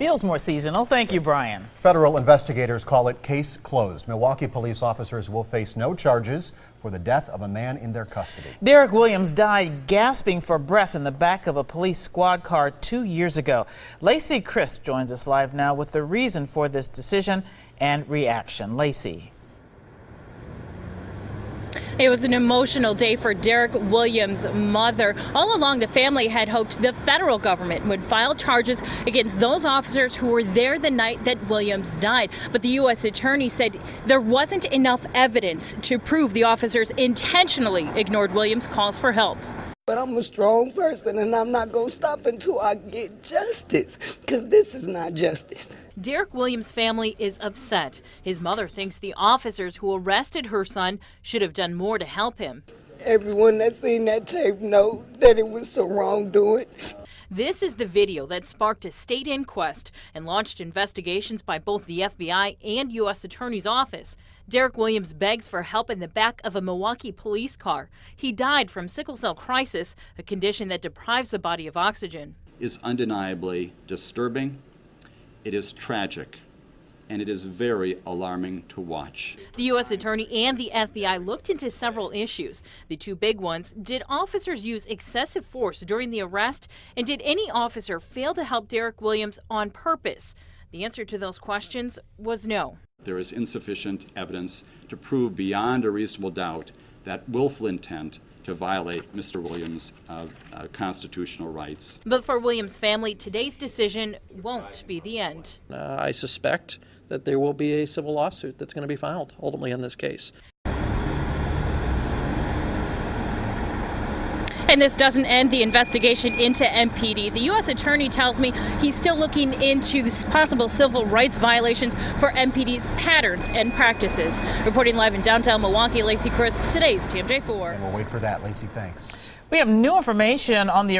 feels more seasonal. Thank you, Brian. Federal investigators call it case closed. Milwaukee police officers will face no charges for the death of a man in their custody. Derek Williams died gasping for breath in the back of a police squad car two years ago. Lacey Crisp joins us live now with the reason for this decision and reaction. Lacey. It was an emotional day for Derek Williams' mother. All along, the family had hoped the federal government would file charges against those officers who were there the night that Williams died. But the U.S. attorney said there wasn't enough evidence to prove the officers intentionally ignored Williams' calls for help. But I'm a strong person and I'm not going to stop until I get justice because this is not justice. Derek Williams' family is upset. His mother thinks the officers who arrested her son should have done more to help him. Everyone that's seen that tape know that it was so wrongdoing. This is the video that sparked a state inquest and launched investigations by both the FBI and U.S. Attorney's Office. Derek Williams begs for help in the back of a Milwaukee police car. He died from sickle cell crisis, a condition that deprives the body of oxygen. Is undeniably disturbing. It is tragic and it is very alarming to watch. The U.S. Attorney and the FBI looked into several issues. The two big ones did officers use excessive force during the arrest, and did any officer fail to help Derek Williams on purpose? The answer to those questions was no. There is insufficient evidence to prove beyond a reasonable doubt that willful intent to violate Mr. Williams' uh, uh, constitutional rights. But for Williams' family, today's decision won't be the end. Uh, I suspect that there will be a civil lawsuit that's going to be filed ultimately in this case. And this doesn't end the investigation into MPD. The U.S. Attorney tells me he's still looking into possible civil rights violations for MPD's patterns and practices. Reporting live in downtown Milwaukee, Lacey Crisp, today's TMJ4. And we'll wait for that. Lacey, thanks. We have new information on the